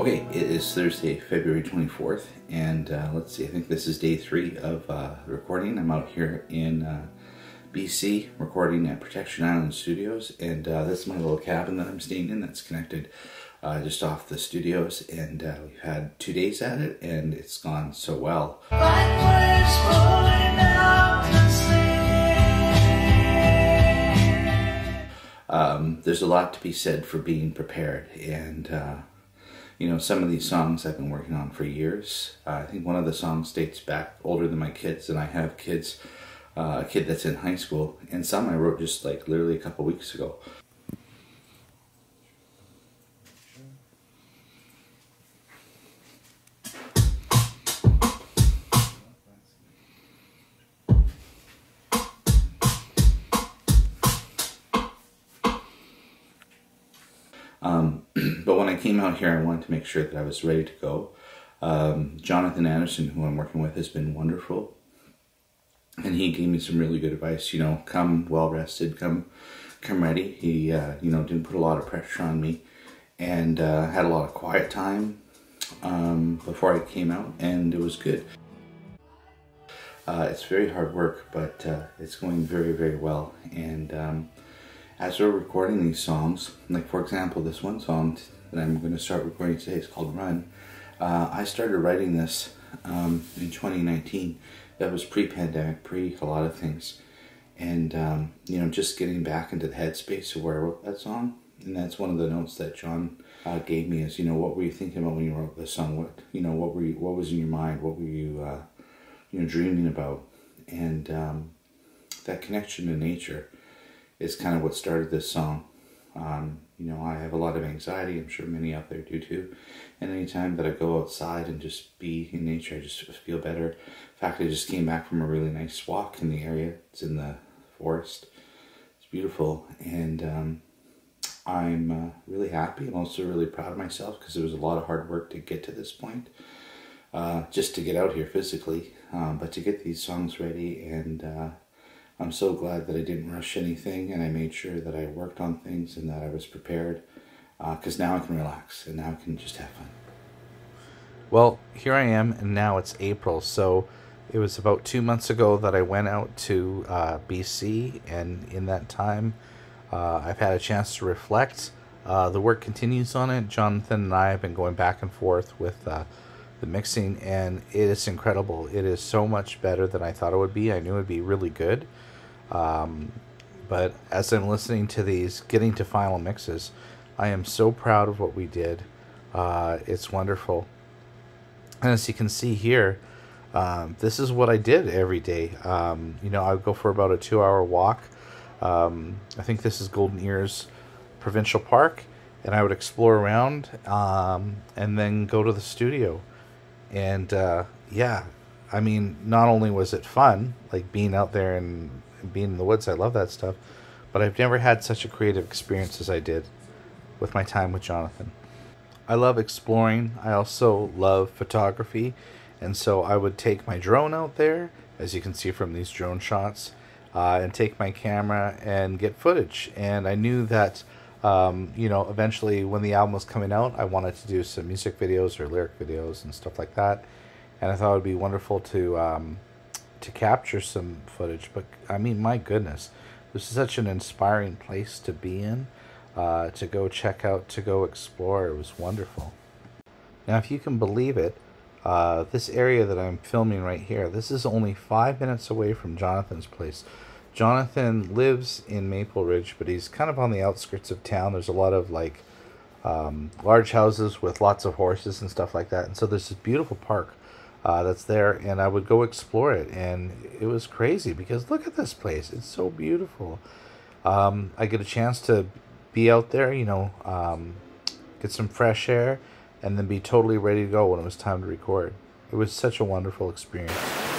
Okay, it is Thursday, February 24th, and uh, let's see, I think this is day three of uh, recording. I'm out here in uh, BC recording at Protection Island Studios, and uh, this is my little cabin that I'm staying in that's connected uh, just off the studios, and uh, we've had two days at it, and it's gone so well. Um, there's a lot to be said for being prepared, and you know, some of these songs I've been working on for years. Uh, I think one of the songs dates back older than my kids, and I have kids, uh, a kid that's in high school, and some I wrote just like literally a couple weeks ago. Um, but when I came out here, I wanted to make sure that I was ready to go. Um, Jonathan Anderson, who I'm working with, has been wonderful. And he gave me some really good advice. You know, come well rested, come, come ready. He, uh, you know, didn't put a lot of pressure on me, and uh, had a lot of quiet time um, before I came out, and it was good. Uh, it's very hard work, but uh, it's going very, very well. And um, as we're recording these songs, like for example, this one song that I'm going to start recording today is called Run. Uh, I started writing this um, in 2019. That was pre-pandemic, pre a lot of things. And, um, you know, just getting back into the headspace of where I wrote that song. And that's one of the notes that John uh, gave me is, you know, what were you thinking about when you wrote this song? What, you know, what were you, what was in your mind? What were you, uh, you know, dreaming about? And um, that connection to nature is kind of what started this song. Um, you know, I have a lot of anxiety. I'm sure many out there do too. And anytime that I go outside and just be in nature, I just feel better. In fact, I just came back from a really nice walk in the area. It's in the forest. It's beautiful. And um, I'm uh, really happy. I'm also really proud of myself because it was a lot of hard work to get to this point. Uh, just to get out here physically, um, but to get these songs ready and uh, I'm so glad that I didn't rush anything and I made sure that I worked on things and that I was prepared because uh, now I can relax and now I can just have fun. Well, here I am, and now it's April. So it was about two months ago that I went out to uh, BC, and in that time, uh, I've had a chance to reflect. Uh, the work continues on it. Jonathan and I have been going back and forth with uh, the mixing, and it is incredible. It is so much better than I thought it would be. I knew it would be really good. Um, but as I'm listening to these, getting to final mixes, I am so proud of what we did. Uh, it's wonderful. And as you can see here, um, this is what I did every day. Um, you know, I would go for about a two hour walk. Um, I think this is Golden Ears Provincial Park. And I would explore around um, and then go to the studio. And uh, yeah, I mean, not only was it fun, like being out there and being in the woods, I love that stuff, but I've never had such a creative experience as I did with my time with Jonathan. I love exploring. I also love photography. And so I would take my drone out there, as you can see from these drone shots, uh, and take my camera and get footage. And I knew that, um, you know, eventually when the album was coming out, I wanted to do some music videos or lyric videos and stuff like that. And I thought it would be wonderful to um, to capture some footage. But I mean, my goodness, this is such an inspiring place to be in uh, to go check out, to go explore. It was wonderful. Now, if you can believe it, uh, this area that I'm filming right here, this is only five minutes away from Jonathan's place. Jonathan lives in Maple Ridge, but he's kind of on the outskirts of town. There's a lot of like um, large houses with lots of horses and stuff like that. And so there's this beautiful park uh, that's there, and I would go explore it. And it was crazy because look at this place. It's so beautiful. Um, I get a chance to be out there, you know, um, get some fresh air, and then be totally ready to go when it was time to record. It was such a wonderful experience.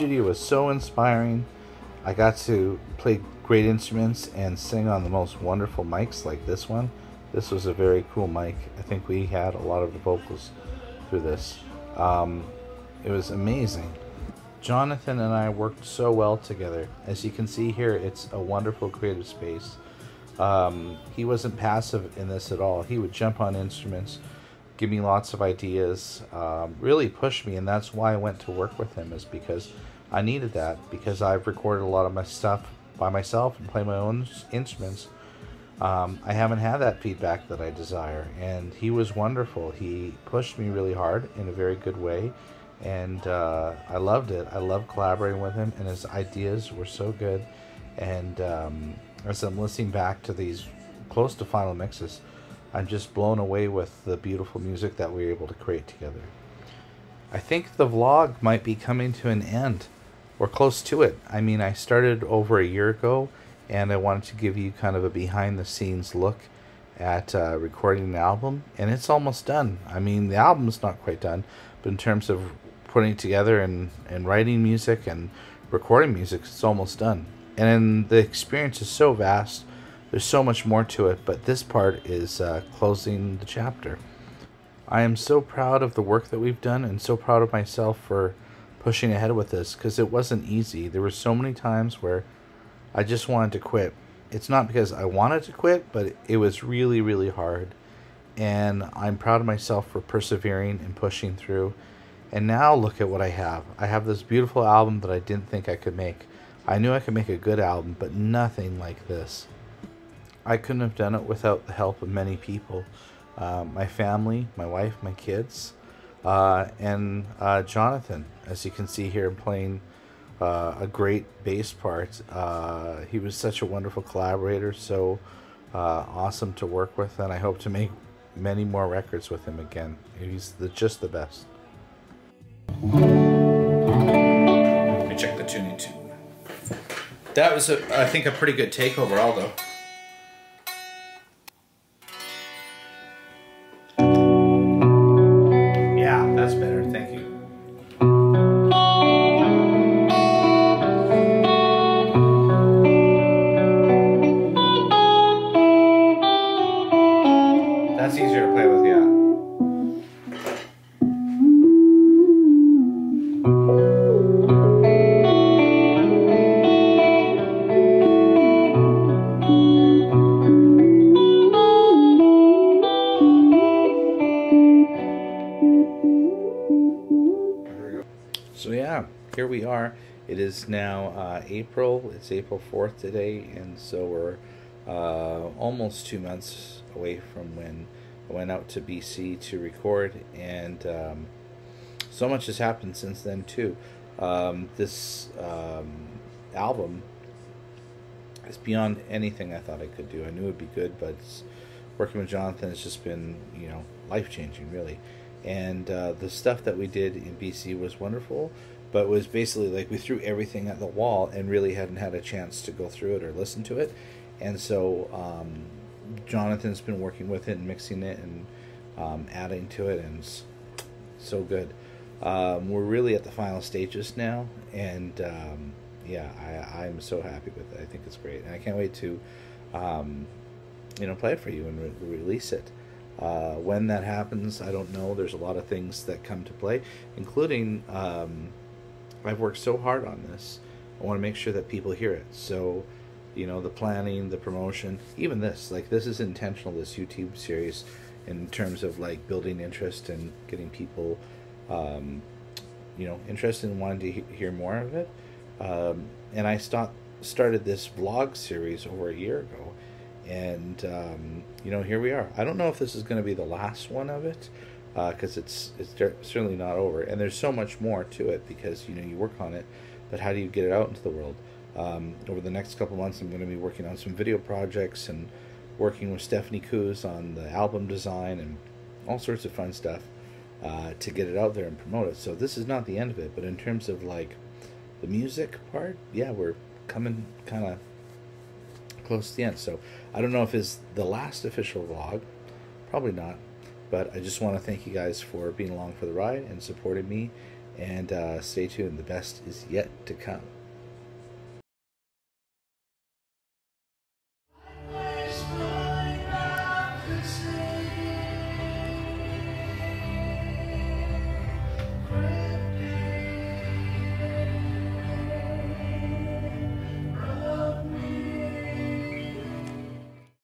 Studio was so inspiring. I got to play great instruments and sing on the most wonderful mics like this one. This was a very cool mic. I think we had a lot of the vocals through this. Um, it was amazing. Jonathan and I worked so well together. As you can see here, it's a wonderful creative space. Um, he wasn't passive in this at all. He would jump on instruments, give me lots of ideas, um, really push me, and that's why I went to work with him. Is because I needed that because I've recorded a lot of my stuff by myself and play my own instruments. Um, I haven't had that feedback that I desire, and he was wonderful. He pushed me really hard in a very good way, and uh, I loved it. I loved collaborating with him, and his ideas were so good. And um, as I'm listening back to these close to final mixes, I'm just blown away with the beautiful music that we were able to create together. I think the vlog might be coming to an end or close to it. I mean, I started over a year ago and I wanted to give you kind of a behind the scenes look at uh, recording an album, and it's almost done. I mean, the album's not quite done, but in terms of putting together and, and writing music and recording music, it's almost done. And the experience is so vast, there's so much more to it, but this part is uh, closing the chapter. I am so proud of the work that we've done and so proud of myself for pushing ahead with this because it wasn't easy. There were so many times where I just wanted to quit. It's not because I wanted to quit, but it was really, really hard. And I'm proud of myself for persevering and pushing through. And now look at what I have. I have this beautiful album that I didn't think I could make. I knew I could make a good album, but nothing like this. I couldn't have done it without the help of many people. Uh, my family, my wife, my kids, uh, and uh, Jonathan, as you can see here, playing uh, a great bass part. Uh, he was such a wonderful collaborator, so uh, awesome to work with, and I hope to make many more records with him again. He's the, just the best. Let me check the tuning tune. That was, a, I think, a pretty good take overall, though. Here we are. It is now uh, April. It's April fourth today, and so we're uh, almost two months away from when I went out to BC to record, and um, so much has happened since then too. Um, this um, album is beyond anything I thought I could do. I knew it'd be good, but working with Jonathan has just been you know life changing, really and uh, the stuff that we did in BC was wonderful, but was basically like we threw everything at the wall and really hadn't had a chance to go through it or listen to it, and so um, Jonathan's been working with it and mixing it and um, adding to it, and so good. Um, we're really at the final stages now, and um, yeah, I, I'm so happy with it. I think it's great, and I can't wait to, um, you know, play it for you and re- release it. Uh, when that happens, I don't know. There's a lot of things that come to play, including um, I've worked so hard on this. I want to make sure that people hear it. So, you know, the planning, the promotion, even this, like this is intentional. This YouTube series, in terms of like building interest and getting people, um, you know, interested in wanting to he- hear more of it. Um, and I stopped, started this vlog series over a year ago and um, you know, here we are. I don't know if this is going to be the last one of it, because uh, it's it's certainly not over. And there's so much more to it because you know you work on it, but how do you get it out into the world? Um, over the next couple months, I'm going to be working on some video projects and working with Stephanie Coos on the album design and all sorts of fun stuff uh, to get it out there and promote it. So this is not the end of it, but in terms of like the music part, yeah, we're coming kind of close to the end. So I don't know if it's the last official vlog, probably not, but I just want to thank you guys for being along for the ride and supporting me. And uh, stay tuned, the best is yet to come.